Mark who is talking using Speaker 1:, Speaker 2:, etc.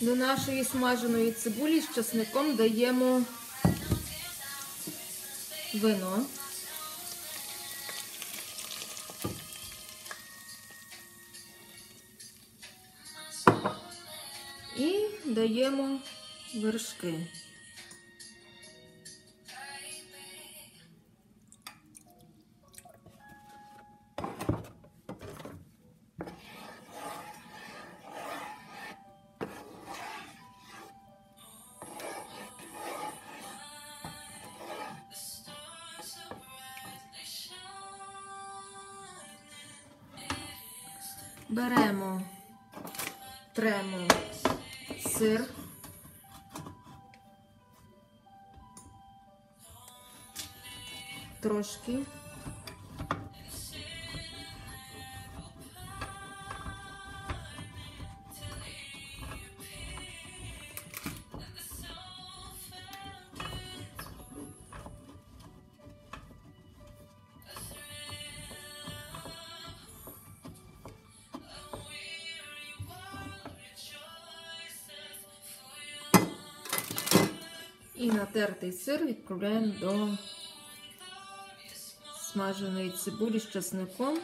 Speaker 1: До нашої смаженої цибулі з часником даємо вино. І даємо вершки. Беремо, тремо сир. Трошки. І натертий сир відправляємо до смаженої цибулі з часником.